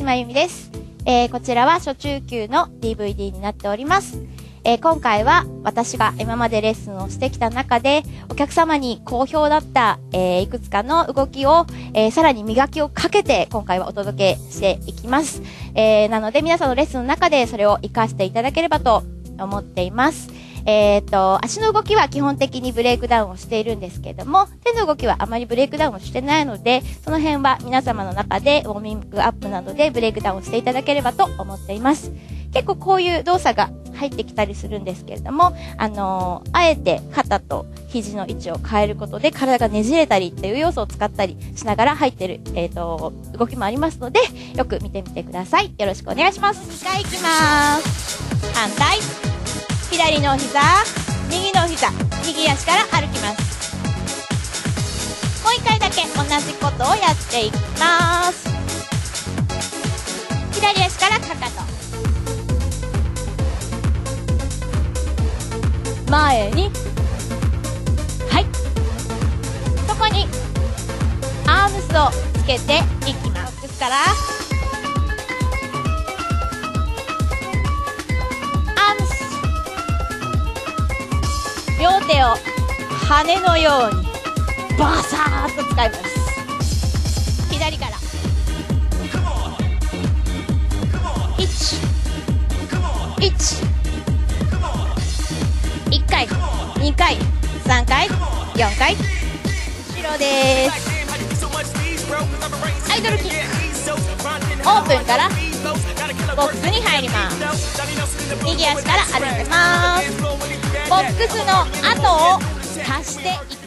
島由美です。えー、こちらは初中級の DVD になっております。えー、今回は私が今までレッスンをしてきた中で、お客様に好評だった、えー、いくつかの動きを、えー、さらに磨きをかけて今回はお届けしていきます。えー、なので皆さんのレッスンの中でそれを活かしていただければと思っています。えっ、と、足の動きは基本的にブレイクダウンをしているんですけれども、手の動きはあまりブレイクダウンをしてないので、その辺は皆様の中でウォーミングアップなどでブレイクダウンをしていただければと思っています。結構こういう動作が入ってきたりするんですけれども、あのーあえて肩と肘の位置を変えることで体がねじれたりっていう要素を使ったりしながら入ってる、えっ、と、動きもありますので、よく見てみてください。よろしくお願いします。2回いきます。反対。左の膝、右の膝、右足から歩きます。もう一回だけ同じことをやっていきます。左足からかかと。前に。はい。そこに、アームスをつけていきます。ですから、両手を羽のようにバサーッと使います左から1 1回2回3回4回後ろですアイドルキックオープンからボックスに入ります右足から歩いてますックスの後を足していき